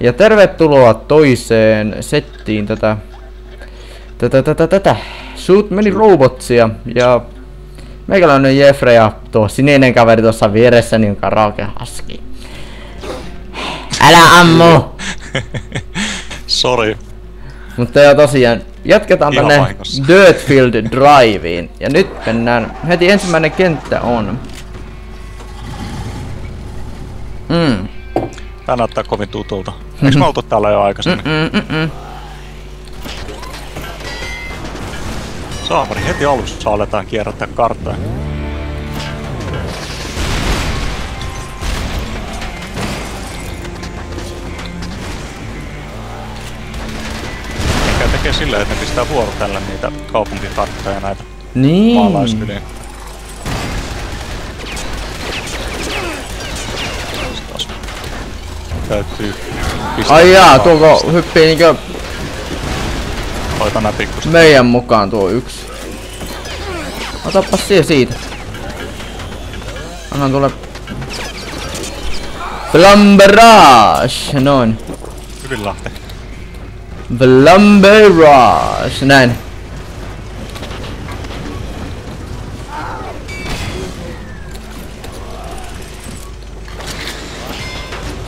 Ja tervetuloa toiseen settiin tätä... Tätä, tätä, tätä. Shoot meni robotsia ja... Meikäläinen Jeffrey ja tuo sininen kaveri tuossa vieressä niin on karaoke haski. Älä ammu! Sorry. Mutta joo tosiaan, jatketaan Ihan tänne. Dirtfield Driveen. Ja nyt mennään, heti ensimmäinen kenttä on. Mm. Tää näyttää kovin tutulta. Eiks me oltu täällä jo aikaisemmin? Mm, mm, mm. Saamari, heti alussa aletaan kierrättää karttaa. Ehkä tekee silleen, että ne pistää vuorotellen niitä kaupunkikarttoja ja näitä Niin. maalaisyliä. Taas Täytyy Ai jaa, tuoko pistää. hyppii niinkö Hoita nää pikkuset. meidän mukaan tuo yksi. Otapas siihen siitä. Annan tuolle... Flamberage! Noin. Hyvin lähtee. Flamberage! Näin.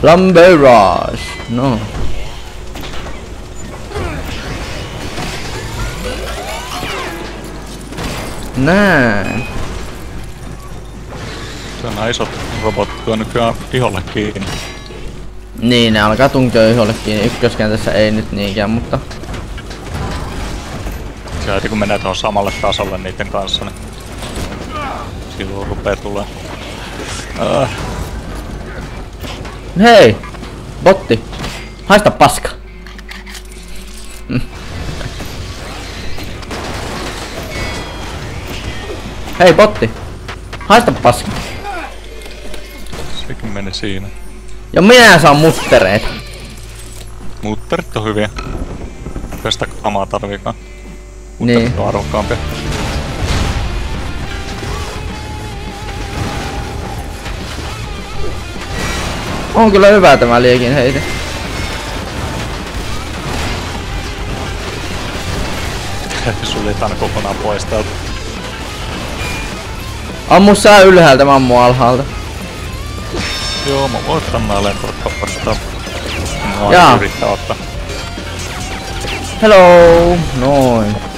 Flamberage! No. Näin. Se on nää isot robotit tuo nykyään iholle kiinni. Niin, ne alkaa tunkea jollekin. Ykköskentässä ei nyt niinkään, mutta... Se heti kun menee tuohon samalle tasolle niiden kanssa, niin silloin rupee tulee. Äh, Hei! Botti! Haista paska! Hei botti! Haista paska! sekin meni siinä. Ja minä saan muttereita. Mutterit on hyviä. Pestä kamaa tarviikaan. Niin. Mutterit on arvokkaampia. On kyllä hyvä tämä liekin heite. Suljetaan kokonaan pois täältä. Ammu sä ylhäältä, mä ammu alhaalta. Joo, mä voin ottaa nää lentorot vastaan. Mä yrittää ottaa. Hello! Noin.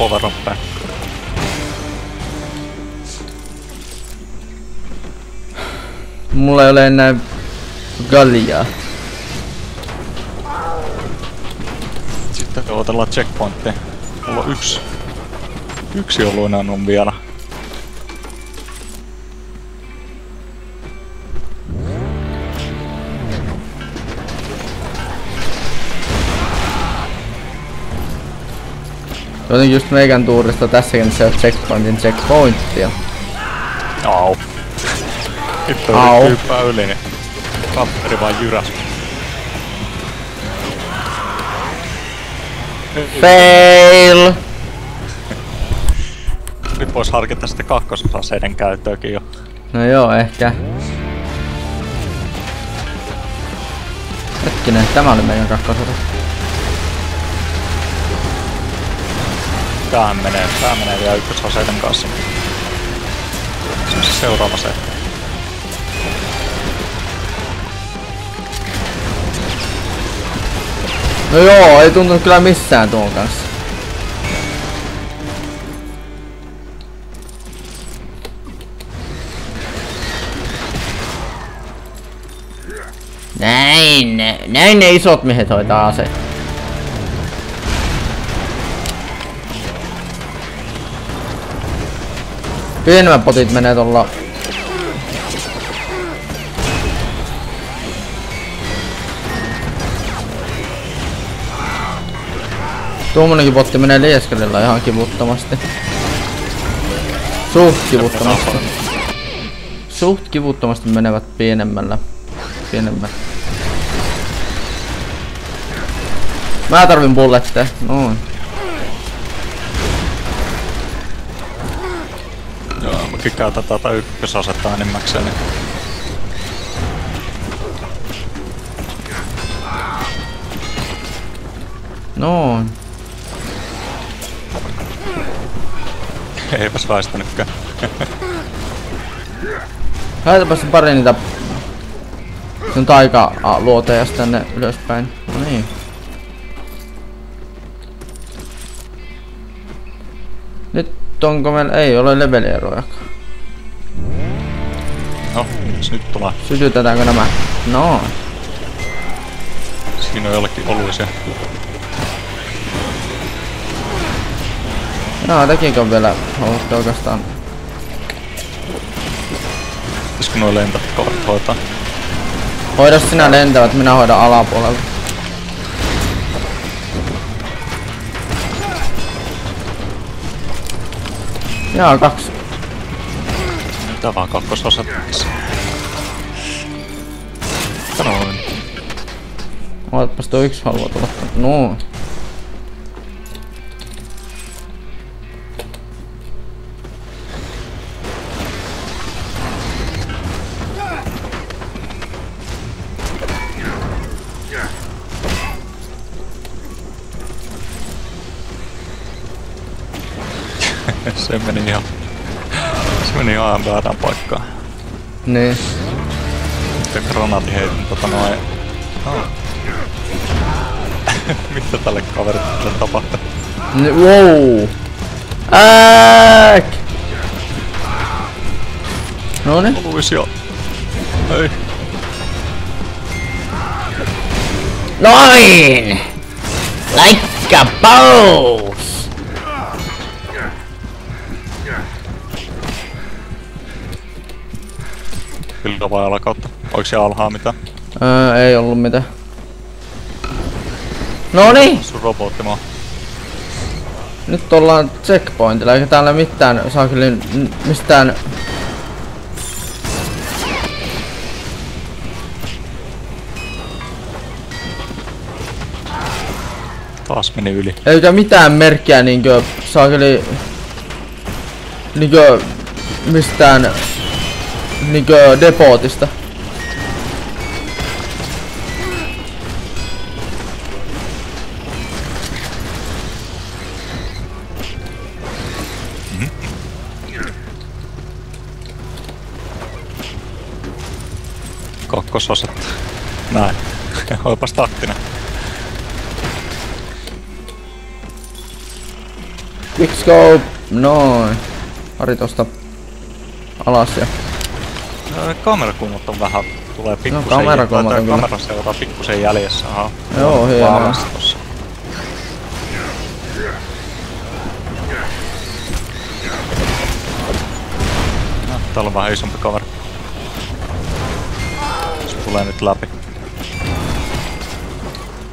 Power uppeja. Mulla ei ole enää galjaa. Sitten odotellaan checkpointteja. Mulla on yksi. Yksi oluinen on vielä. Jotenkin just meikän tuurista tässäkin se on checkpointin checkpointtia. Au. Au. yritti hyppää yli, niin kapperi vaan jyräs. Fail! Nyt vois harkita sitten kakkosaseiden käyttöäkin jo. No joo, ehkä. Hetkinen, tämä oli meidän kakkosota. Tämähän menee, tää menee vielä ykkösaseiden kanssa. Se on se seuraava setti. No joo, ei tuntunut kyllä missään tuon kanssa. Näin, näin ne isot miehet hoitaa aseet. Pienemmät potit menee tuolla Tuommoinenkin botti menee lieskelillä ihan kivuttomasti. Suht kivuttomasti. Suht kivuttomasti menevät pienemmällä. Pienemmät. Mä tarvin bulletteja. Noin. Käytän tätä ykkösasetta enimmäkseen. Niin No, eipäs väistänytkään. Lähetäpä se pari niitä sun taika luoteja tänne ylöspäin. No niin. Nyt onko meillä ei ole levelierojakaan. No, nyt tulee? Sytytetäänkö nämä? No. Siinä on jollekin oluisia. No, tekikö on vielä haluatte oikeastaan. Pitäisikö nuo lentävät kohdat hoitaa? Hoida sinä lentävät, minä hoidan alapuolella. Jaa, kaksi. Tää vaan kakkososat. Sanoin. Oletpas tuo yksi haluaa tulla. No. Se meni ihan... Meni ihan väärään paikkaan. Niin. Sitten granaatin heitin tota noin... Oh. Mitä tälle kaverille tapahtuu? Ne, wow. Ääk! Noni. Ei. Noin! Like a boss! Kyllä vai alakautta. Oiks siellä alhaa mitään? Öö, ei ollut mitään. Noni! Sun robottimaa. Nyt ollaan checkpointilla, eikä täällä mitään saa kyllä mistään... Taas meni yli. Eikä mitään merkkiä niinkö saa kyllä... Niinkö... Mistään... Niinkö depotista. Kakkososet. Näin. Oipas taktinen. Quickscope! Noin. Pari tosta alas ja... Ää, Kamerakulmat on vähän, tulee pikkusen... kamerakulmat tai on kyllä. Kamera seuraa pikkusen jäljessä. Aha. Joo, hienoa. No, täällä on vähän isompi kaveri. Se tulee nyt läpi.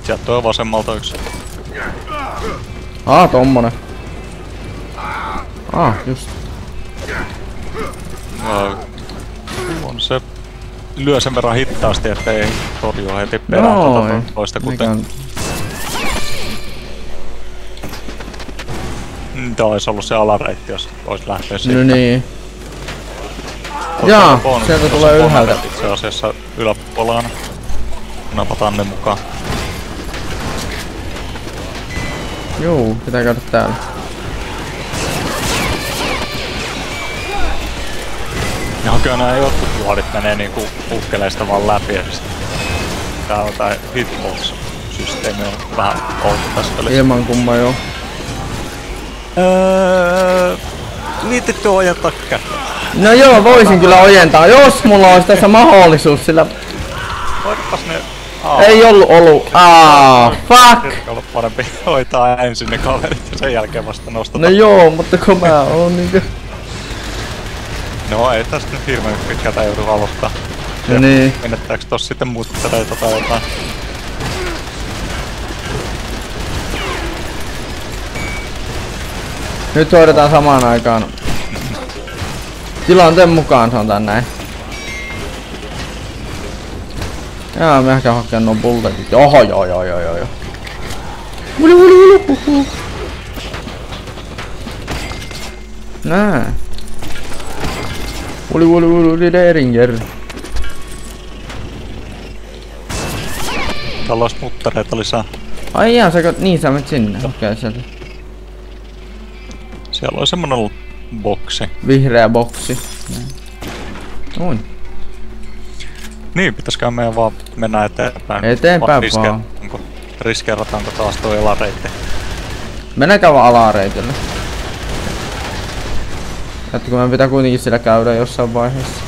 Sieltä tuo vasemmalta yksi. Aa, tommonen. Aa, just. Ää, on se lyö sen verran hittaasti, ettei torjua heti perään tuota Noin. toista kuten. Mm, Tää olisi ollut se alareitti, jos vois lähteä No siitä. niin. Tuossa Jaa, bonus- sieltä tulee ylhäältä. Itse asiassa yläpuolella. Napataan ne mukaan. Juu, pitää käydä täällä. Ja kyllä nää jotkut luodit menee niinku ukkeleista vaan läpi ja sit tää on tää hitbox-systeemi on vähän outo tässä pelissä. Ilman kumma joo. Öö, Niitetty ojentaa kättä. No joo, voisin kyllä ojentaa, jos mulla olisi tässä mahdollisuus, sillä Hoidapas ne... Aa, ei ollut ollut. Aa, fuck! Ehkä ollut parempi hoitaa ensin ne kaverit ja sen jälkeen vasta nostata. No joo, mutta kun mä oon niinkö... No ei tästä nyt hirveän pitkältä joudu aloittaa. No niin. Menettääks tossa sitten muttereita tai jotain? Nyt hoidetaan samaan aikaan. Tilanteen mukaan sanotaan näin. Jaa, mä ehkä hakkeen nuo bulletit. Oho, joo, joo, joo, joo, joo. Uli, uli, uli, huhu. Nää. Uli uli uli uli Deringer. Täällä olisi muttareita lisää. Ai jaa, sä niin sä menet sinne. Okei, okay, sieltä. Siellä on semmonen boksi. Vihreä boksi. Noin. Niin, pitäisikö meidän vaan mennä eteenpäin? Eteenpäin Vai vaan. Riskeerataanko taas tuo elareitti? Mennäänkö vaan alareitille? Että kun meidän pitää kuitenkin sillä käydä jossain vaiheessa.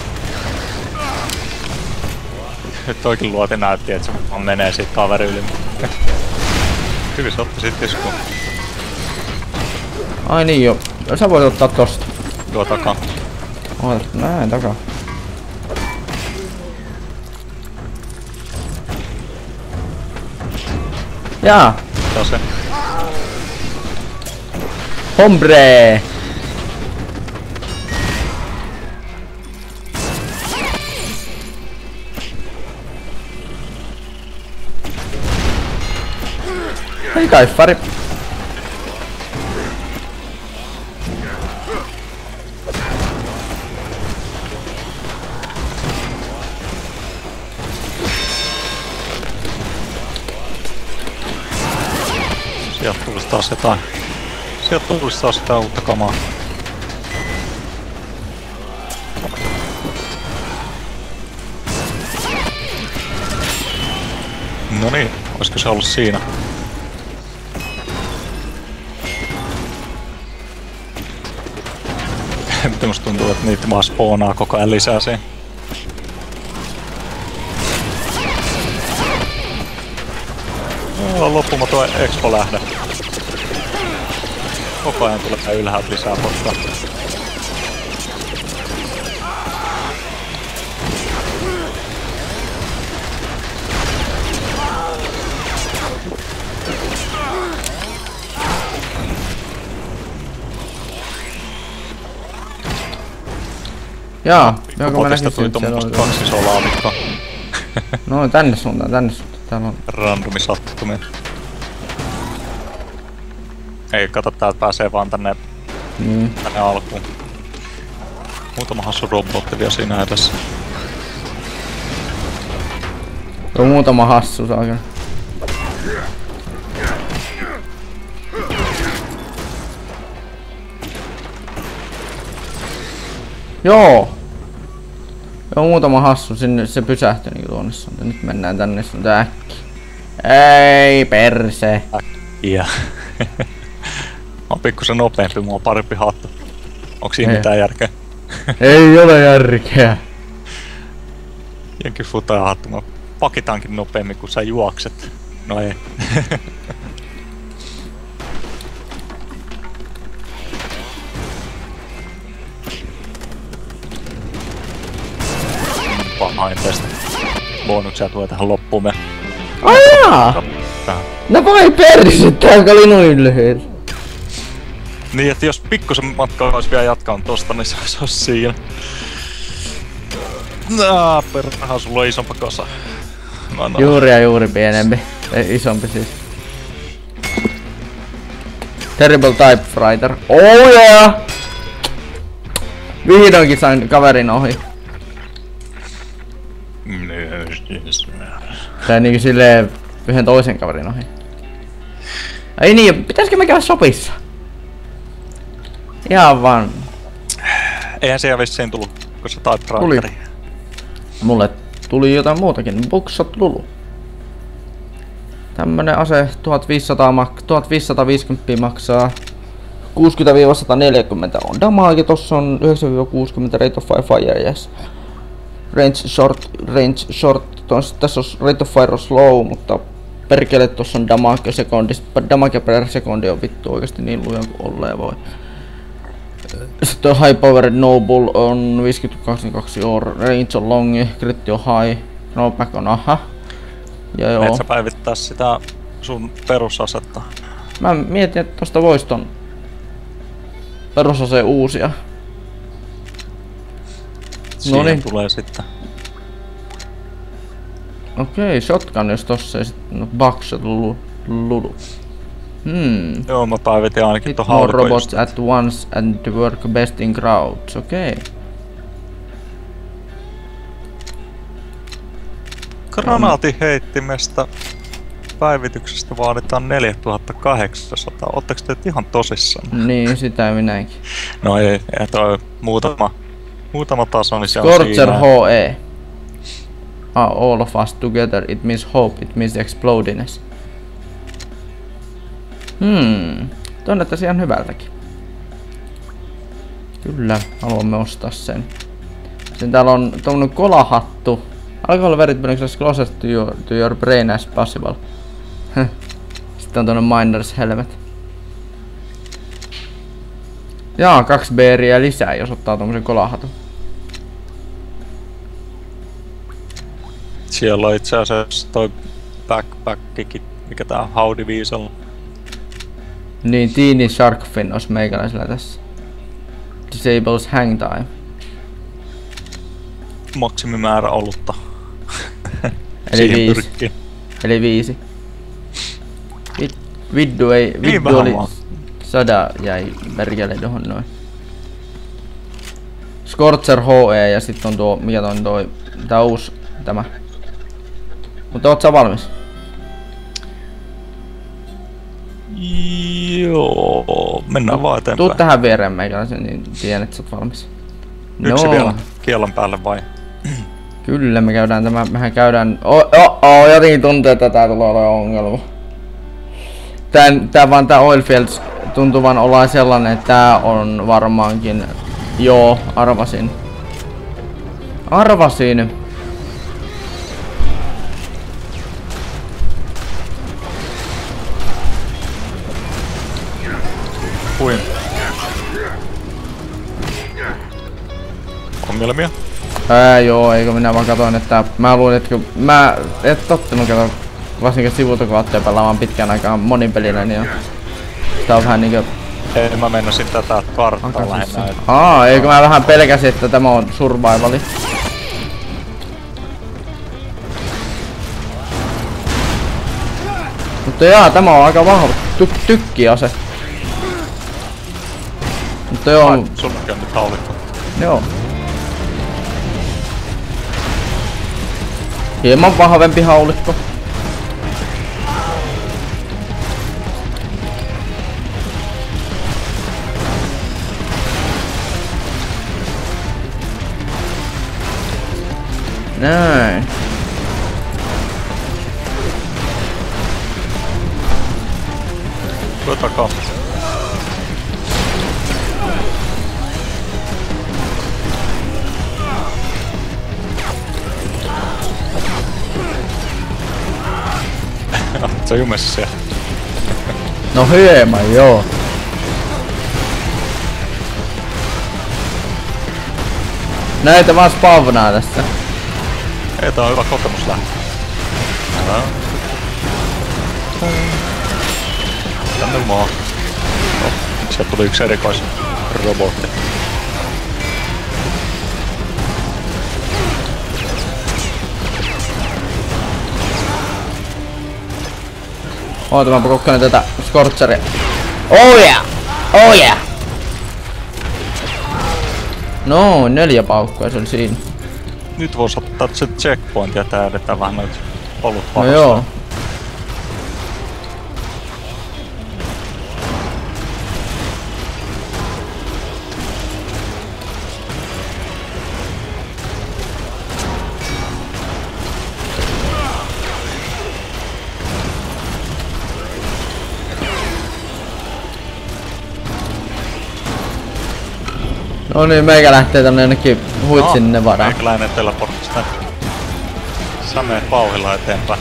Nyt toikin luoti näytti, että se vaan menee siitä kaveri yli. Hyvin se otti sit iskuun. Ai niin jo. Sä voit ottaa tosta. Tuo takaa. Oota, näin takaa. Jaa, Se on se. hombre! Hei kaiffari. Sieltä tulisi taas jotain. Sieltä tulisi taas jotain uutta kamaa. No niin, olisiko se ollut siinä? Miten musta tuntuu, että niitä vaan spoonaa koko ajan lisää siihen. Mulla on loppumaton expo lähde. Koko ajan tulee ylhäältä lisää portaa. Jaa, jonka mä näkisin, tuli tuommoista kaksi solaavikkoa. No tänne suuntaan, tänne suuntaan. Täällä on. Randomi sattumia. Ei, kato täältä pääsee vaan tänne, Niin. tänne alkuun. Muutama hassu robotti vielä siinä edessä. Tuo muutama hassu saakka. Joo. Joo, muutama hassu sinne, se pysähtyi niinku tuonne suuntaan. Nyt mennään tänne suuntaan äkki. Ei perse. Ja. Mä oon pikkusen nopeampi, mulla on parempi hattu. Onks siinä Ei. mitään järkeä? Ei ole järkeä. Jenkin futa hattu, mä pakitaankin nopeammin kun sä juokset. No ei. Pahain tästä. Bonuksia tulee tähän loppuun me. Ajaa! Tähän. No voi perse, tää oli noin lyhyt. Niin, että jos pikkusen matkaa olisi vielä jatkanut tosta, niin se olisi siinä. Nää, perhana, sulla on isompa kasa. No, no. Juuri ja juuri pienempi. Ei, isompi siis. Terrible Typewriter. Oh yeah! Vihdoinkin sain kaverin ohi. Tai niinku silleen yhden toisen kaverin ohi. Ei niin, pitäisikö me käydä sopissa? Ihan vaan. Eihän siellä vissiin tullut, kun se typewriteri. Mulle tuli jotain muutakin. Buksot Lulu. Tämmönen ase 1500 mak 1550 maksaa 60-140 on damage, tossa on 9-60 rate of fire fire, yes. Range short, range short, tos, tässä on rate of fire on slow, mutta perkele tossa on damage sekondis, damage per sekundi on vittu oikeesti niin luja kuin olleen voi. Sitten high powered noble on 52 or range on long, crit on high, drawback on aha. Ja joo. Et sä päivittää sitä sun perusasetta. Mä mietin, että tosta vois ton perusaseen uusia. Siihen Noniin. tulee sitten. Okei, shotgun jos tossa ei sit... No, bugs lulu. lulu. Hmm. Joo, mä päivitin ainakin tuohon more robots at once and work best in crowds. Okei. Okay. Granaatiheittimestä päivityksestä vaaditaan 4800. Ootteko te ihan tosissaan? Niin, sitä minäkin. No ei, ei toi muutama muutama taso, niin se on Scorcher siinä. HE. Ah, all of us together, it means hope, it means explodiness. Hmm, toi näyttäisi ihan hyvältäkin. Kyllä, haluamme ostaa sen. Sitten täällä on tommonen kolahattu. Alcohol very brings closest to your, to your brain as possible. Sitten on tuonne Miners Helmet. Jaa, kaksi beeriä lisää, jos ottaa tommosen kolahatun. Siellä on itse asiassa toi backpackikin, mikä tää on Howdy Weasel. Niin, Teeny Sharkfin olisi meikäläisellä tässä. Disables hang time. Maksimimäärä olutta. Eli viisi. Eli viisi. Vit, viddu ei, Niin viddu vähän oli vaan. Sada jäi perkele tohon noin. Scorcher HE ja sitten on tuo, mikä on toi, tää uusi, tämä. Mutta oot sä valmis? Joo, mennään vaan Tuu eteenpäin. tähän viereen meikäläisen, niin tiedän, että sä oot valmis. Yksi vielä kielon päälle vai? Kyllä, me käydään tämä, mehän käydään... Oh, oh, oh, jotenkin tuntuu, että tää tulee olemaan ongelma. Tän, tää vaan tää Oilfields tuntuu vaan olla sellainen, että tää on varmaankin... Joo, arvasin. Arvasin. Kuin? Ongelmia? Ää, joo, eikö minä vaan katoin, että mä luulin, että kun mä et tottunut kato, varsinkin sivulta pelaamaan pitkään aikaan monin pelillä, niin tää on vähän niinkö Ei, mä mennäsin tätä karttaa lähinnä. Aa, eikö mä vähän pelkäsin, että tämä on survivali. Mutta jaa, tämä on aika vahva ty tykkiase. Mutta joo, Ai, Sullakin on nyt haulikko. joo. Hieman vahvempi haulikko. Näin. Tuo takaa. Se on jumessa siellä. No hieman, joo. Näitä vaan spawnaa tässä. Ei, tää on hyvä kokemus lähteä. Hyvä. Tänne maa. No, sieltä tuli yksi erikois robotti. Oota, mä kokkelen tätä Scorcheria. Oh yeah! Oh yeah! No, neljä paukkua se oli siinä. Nyt voisi ottaa se checkpoint ja täydetään vähän noita olut No joo. No niin, meikä lähtee tänne jonnekin huitsin no, Nevadaan. Meikäläinen teleporttista. Sä menet vauhilla eteenpäin.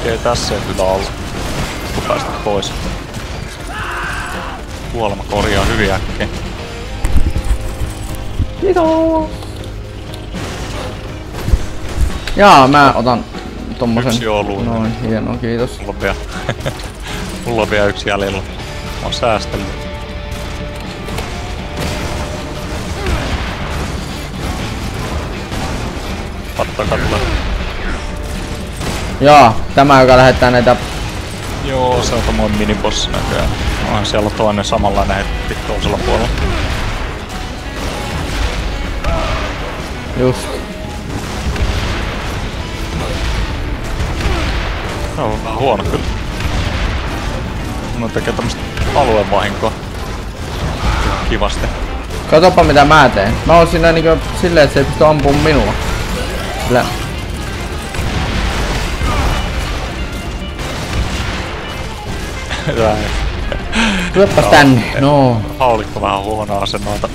Okei, tässä ei kyllä olla. Kun päästä pois. Kuolema korjaa hyvin äkkiä. Kiitos. Jaa, mä otan tommosen. Yksi olu. Noin, hieno, kiitos. Mulla on vielä, mulla on vielä yksi jäljellä. Mä oon säästellyt. Katso, katso. Jaa, tämä joka lähettää näitä... Joo, se on tommoinen minibossi näköjään. Onhan siellä toinen samanlainen heti toisella puolella. Just. Se on vähän huono kyllä. No tekee tämmöstä aluevahinkoa. Kivasti. Katopa mitä mä teen. Mä oon siinä niinku silleen, että se ei pysty ampumaan minua. Sillä... Tulepas tänne. No. haulikko vähän huono ase noita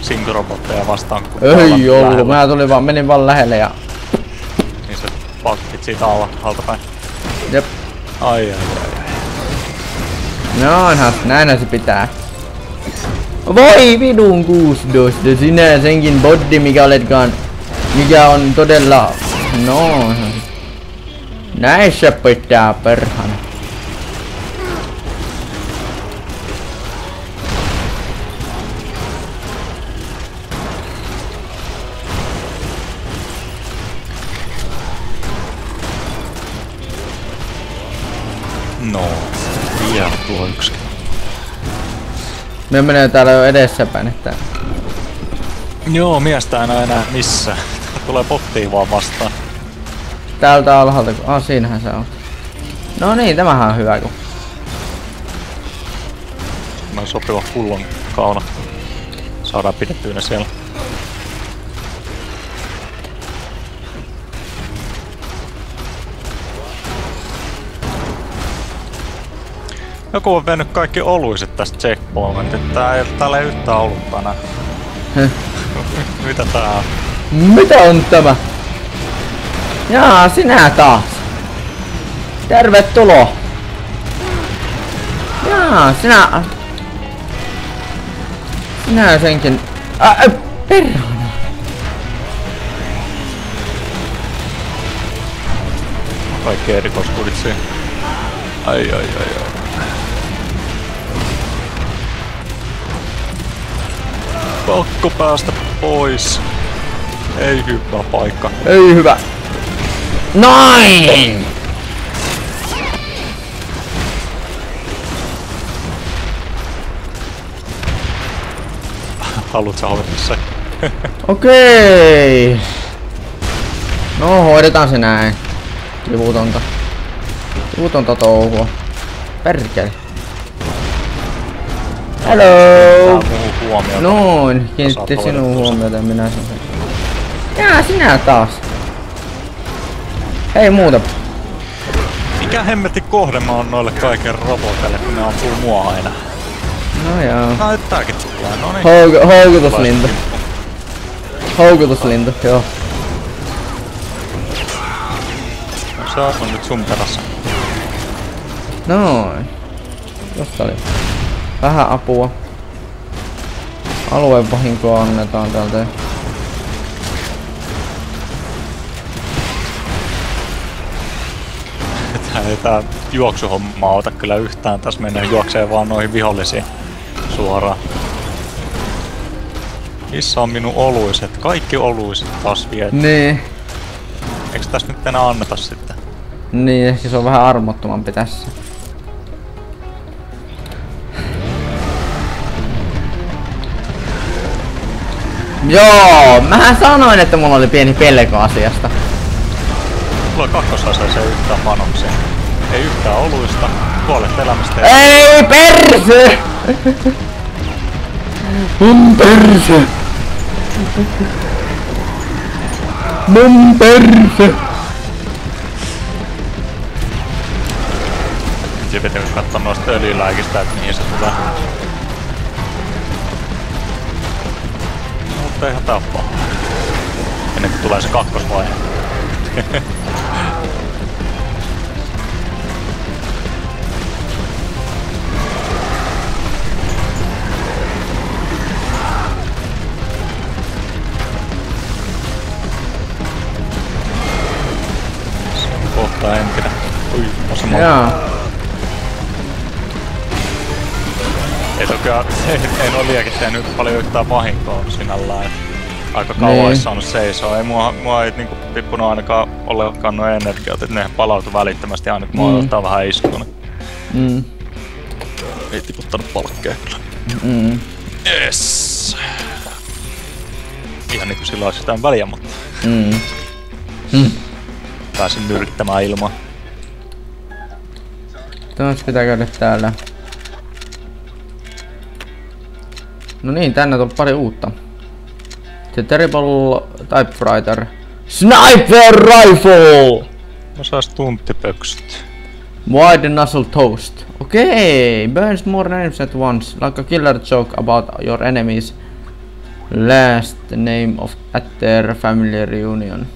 synkrobotteja vastaan. Ei ollut. lähellä. Mä tulin vaan, menin vaan lähelle ja... Niin se palkkit siitä alla, alta päin. Jep. Ai ai ai. No onhan, näinhän se pitää. Voi vidun 16, sinä senkin boddi mikä oletkaan, mikä on todella, no, näissä pitää perhana. Me menee täällä jo edessäpäin, että Joo, miestä en enää missään. Tulee pottiin vaan vastaan. täältä alhaalta, kun, ah siinähän se on. No niin, tämähän on hyvä kun. Mä sopiva pullon kauna. Saadaan pidettyä ne siellä. Joku on vennyt kaikki oluiset tästä checkpointit. Tää ei, täällä ei yhtään ollut tänään. Mitä tää on? Mitä on tämä? Jaa, sinä taas. Tervetuloa. Jaa, sinä... Sinä senkin... Äh, äh, perhana. Kaikki erikoiskudit siinä. Ai ai ai ai. Pakko päästä pois. Ei hyvä paikka. Ei hyvä. Noin! Haluut sä hoitaa se? Okei. No, hoidetaan se näin. Kivutonta. Kivutonta touhua. Perkele. Hello! Tää muu huomio. Noin, kiinnitti sinun huomiota ja minä sen. Jaa, sinä taas. Ei muuta. Mikä hemmetin kohde mä oon noille kaiken roboteille, kun ne ampuu mua aina? No joo. No nyt tääkin tulee, no niin. Houk- houkutuslintu. Houkutuslintu, joo. Se on nyt sun perässä. Noin. Tosta oli vähän apua. Alueen vahinkoa annetaan täältä. Tää ei tää juoksuhomma auta kyllä yhtään. Tässä mennään juoksee vaan noihin vihollisiin suoraan. Missä on minun oluiset? Kaikki oluiset taas viety. Niin. Eiks tässä nyt enää anneta sitten? Niin, ehkä se on vähän armottomampi tässä. Joo, mähän sanoin, että mulla oli pieni pelko asiasta. On kakkosaseeseen yhtään panoksia. Ei yhtään oluista. Puolet elämästä ja Ei perse! Mun perse! Mun perse! Se pitää katsoa noista öljyläikistä, että mihin se tulee. Mutta ihan tappaa. Ennen kuin tulee se kakkosvaihe. Se on kohta entinen. Ui, vasemmalla. Joo. Ei tokiaan, ei nuo liekit tehnyt paljon yhtään vahinkoa sinällään. Aika kauan Niin. olisi saanut seisoa. Ei mua, mua ei niinku tippunut ainakaan ollenkaan nuo energiat, että ne palautui välittömästi aina kun mua Mm. ottaa vähän iskuna. Mm. Ei tiputtanut palkkeja kyllä. Mm. Yes. ihan niinku sillä olisi jotain väliä, mutta Mm. Mm. pääsin nyrttämään ilmaa. Tuossa pitää käydä täällä. No niin, tänne on pari uutta. The Terrible Typewriter. Sniper Rifle! Mä sais tunttipöksyt. Wide Nuzzle Toast. Okay, burns more enemies at once, like a killer joke about your enemies. Last name of at their family reunion.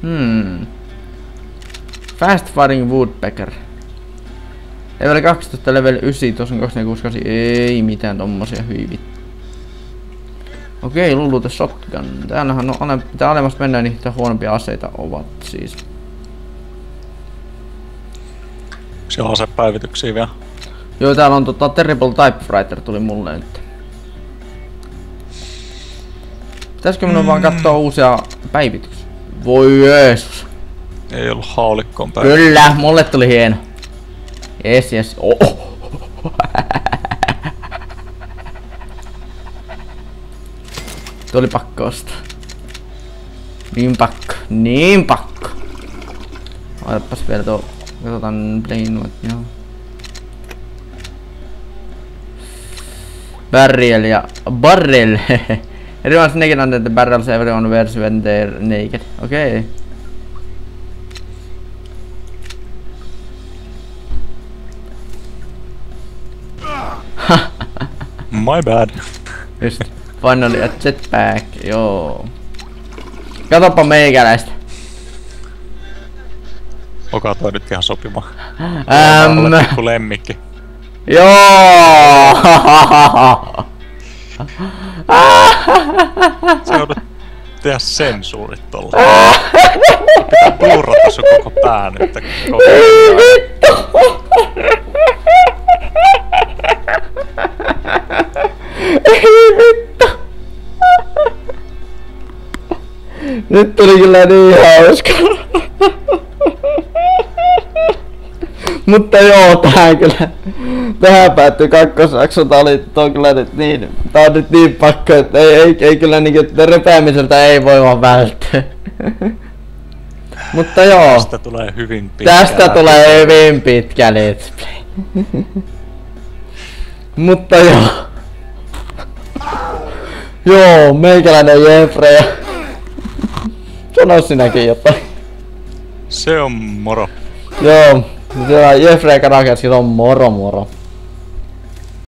Hmm. Fast firing woodpecker. Level 12, level 9, tuossa on 2468. Ei mitään tommosia hyvin. Okei, Lulu the Shotgun. Täällähän on ale, mitä alemmas mennään, niin huonompia aseita ovat siis. Siellä on asepäivityksiä vielä. Joo, täällä on tota Terrible Typewriter tuli mulle nyt. Pitäisikö minun mm. vaan katsoa uusia päivityksiä? Voi Jeesus. Ei ollut haulikkoon päivä. Kyllä, mulle tuli hieno. Yes, yes. Oh. Tuli pakko ostaa. Niin pakko, niin pakko. Otapas vielä tuo, katsotaan plain what, joo. Barrel ja barrel. Everyone's naked under the barrels, everyone wears when they're naked. Okei. Okay. My bad. Just. Finally a jetpack, joo. Katoppa meikäläistä. Onko toi nyt ihan sopiva? Ähm, Olet pikku lemmikki. joo! Sä joudut tehdä sensuurit tolla. Pitää blurrata sun koko pää nyt. Vittu! Nyt tuli kyllä niin hauska. Mutta joo, tähän kyllä, tähän päättyi kakkosjakso, tää oli, tää on kyllä nyt niin, tää on nyt niin pakko, että ei, ei, ei kyllä niinku, repäämiseltä ei voi vaan välttää. Mutta joo. Tästä tulee hyvin pitkä. Tästä tulee hyvin pitkä let's play. Mutta joo. Joo, meikäläinen Jeffre ja... Sano sinäkin jotain. Se on moro. Joo, se on Jeffre ja Karakerski, on moro moro.